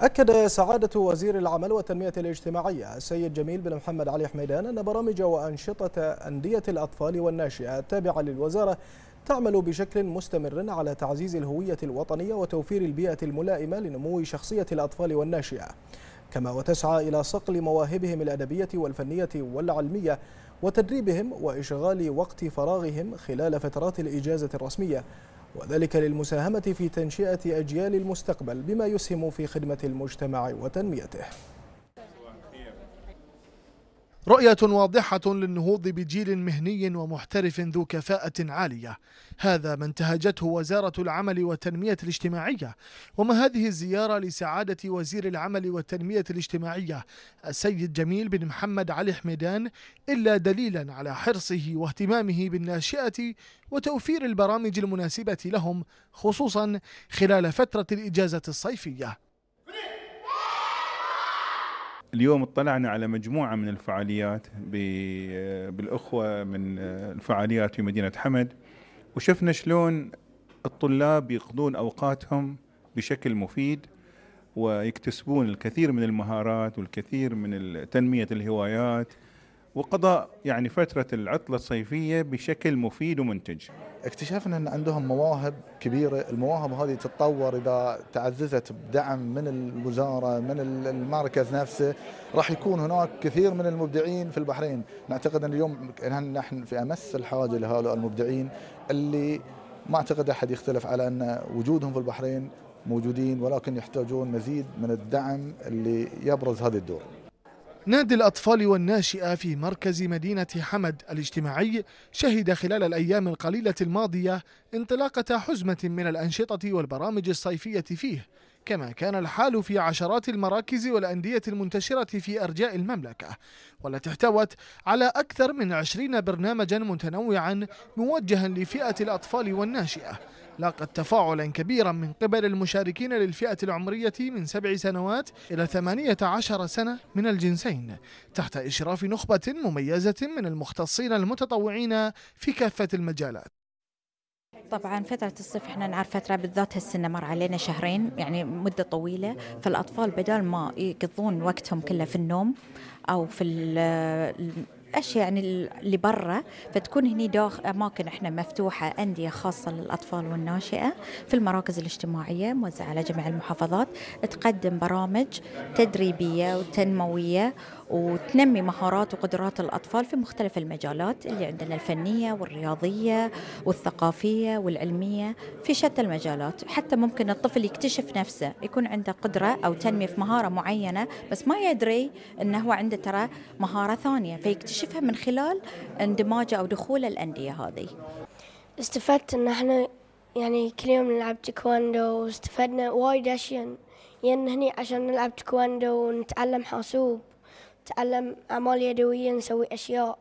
أكد سعادة وزير العمل والتنمية الاجتماعية السيد جميل بن محمد علي حميدان أن برامج وأنشطة أندية الأطفال والناشئة التابعة للوزارة تعمل بشكل مستمر على تعزيز الهوية الوطنية وتوفير البيئة الملائمة لنمو شخصية الأطفال والناشئة. كما وتسعى إلى صقل مواهبهم الأدبية والفنية والعلمية وتدريبهم وإشغال وقت فراغهم خلال فترات الإجازة الرسمية. وذلك للمساهمة في تنشئة أجيال المستقبل بما يسهم في خدمة المجتمع وتنميته. رؤية واضحة للنهوض بجيل مهني ومحترف ذو كفاءة عالية. هذا ما انتهجته وزارة العمل والتنمية الاجتماعية. وما هذه الزيارة لسعادة وزير العمل والتنمية الاجتماعية السيد جميل بن محمد علي حميدان إلا دليلا على حرصه واهتمامه بالناشئة وتوفير البرامج المناسبة لهم خصوصا خلال فترة الإجازة الصيفية. اليوم اطلعنا على مجموعة من الفعاليات بالأخوة من الفعاليات في مدينة حمد وشفنا شلون الطلاب يقضون أوقاتهم بشكل مفيد ويكتسبون الكثير من المهارات والكثير من تنمية الهوايات وقضاء يعني فترة العطلة الصيفية بشكل مفيد ومنتج. اكتشفنا أن عندهم مواهب كبيرة. المواهب هذه تتطور إذا تعززت بدعم من الوزارة من المركز نفسه. راح يكون هناك كثير من المبدعين في البحرين. نعتقد أن اليوم نحن في أمس الحاجة لهؤلاء المبدعين اللي ما أعتقد أحد يختلف على أن وجودهم في البحرين موجودين ولكن يحتاجون مزيد من الدعم اللي يبرز هذه الدور. نادي الأطفال والناشئة في مركز مدينة حمد الاجتماعي شهد خلال الأيام القليلة الماضية انطلاقة حزمة من الأنشطة والبرامج الصيفية فيه كما كان الحال في عشرات المراكز والأندية المنتشرة في أرجاء المملكة والتي احتوت على أكثر من عشرين برنامجا متنوعا موجها لفئة الأطفال والناشئة. لاقت تفاعلا كبيرا من قبل المشاركين للفئة العمرية من سبع سنوات إلى ثمانية عشر سنة من الجنسين تحت إشراف نخبة مميزة من المختصين المتطوعين في كافة المجالات. طبعا فترة الصيف إحنا نعرف فترة بالذات هالسنة مر علينا شهرين يعني مدة طويلة فالأطفال بدل ما يقضون وقتهم كله في النوم أو في الأشياء يعني اللي برا فتكون هني داخل أماكن إحنا مفتوحة أندية خاصة للأطفال والناشئة في المراكز الاجتماعية موزعة على جميع المحافظات تقدم برامج تدريبية وتنموية وتنمي مهارات وقدرات الأطفال في مختلف المجالات اللي عندنا الفنية والرياضية والثقافية والعلمية في شتى المجالات. حتى ممكن الطفل يكتشف نفسه يكون عنده قدرة أو تنمية في مهارة معينة بس ما يدري أنه هو عنده ترى مهارة ثانية فيكتشفها من خلال اندماجه أو دخوله الأندية هذه. استفدت أن إحنا يعني كل يوم نلعب تايكواندو واستفدنا وايد أشياء يعني هني عشان نلعب تايكواندو ونتعلم حاسوب. نتعلم أعمال يدوية نسوي أشياء.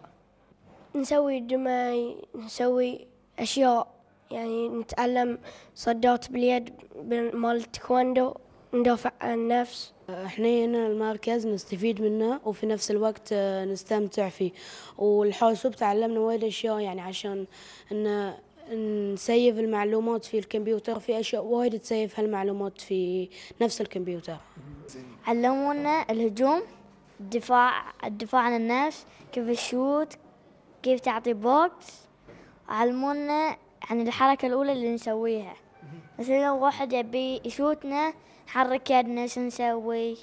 نسوي دمى نسوي أشياء. يعني نتعلم صدات باليد مال التايكواندو ندافع عن النفس. إحنا هنا المركز نستفيد منه وفي نفس الوقت نستمتع فيه. والحاسوب تعلمنا وايد أشياء يعني عشان إن نسيف المعلومات في الكمبيوتر في أشياء وايد تسيف هالمعلومات في نفس الكمبيوتر. علمونا الهجوم. الدفاع الدفاع عن النفس كيف الشوت كيف تعطي بوكس علمونا عن الحركة الأولى اللي نسويها. مثلا لو واحد يبي يشوتنا حرك يدنا شو نسوي؟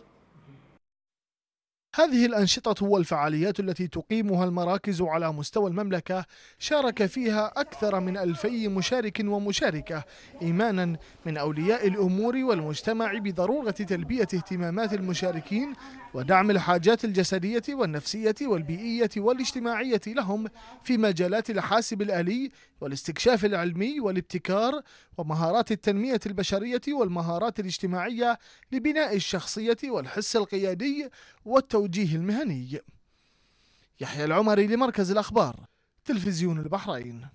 هذه الأنشطة والفعاليات التي تقيمها المراكز على مستوى المملكة شارك فيها أكثر من ألفي مشارك ومشاركة إيمانا من أولياء الأمور والمجتمع بضرورة تلبية اهتمامات المشاركين ودعم الحاجات الجسدية والنفسية والبيئية والاجتماعية لهم في مجالات الحاسب الآلي والاستكشاف العلمي والابتكار ومهارات التنمية البشرية والمهارات الاجتماعية لبناء الشخصية والحس القيادي والتوجيه المهني. يحيى العمري لمركز الأخبار تلفزيون البحرين.